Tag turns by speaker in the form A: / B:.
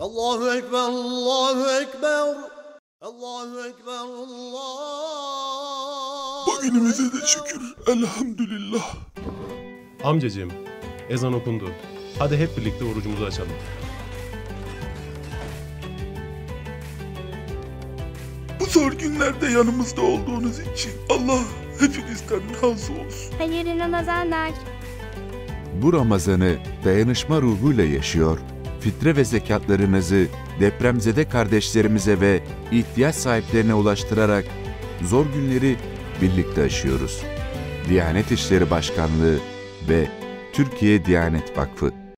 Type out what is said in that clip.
A: Allahu Ekber, Allahu Ekber. Allahu Ekber, Allah.
B: Bugünümüze de şükür. Elhamdülillah.
C: Amcacığım, ezan okundu. Hadi hep birlikte orucumuzu açalım.
B: Bu zor günlerde yanımızda olduğunuz için Allah hepinizden razı olsun.
D: Hayırlı Ramazanlar.
E: Bu Ramazan'ı dayanışma ruhuyla yaşıyor, fitre ve zekatlarınızı depremzede kardeşlerimize ve ihtiyaç sahiplerine ulaştırarak zor günleri birlikte aşıyoruz. Diyanet İşleri Başkanlığı ve Türkiye Diyanet Vakfı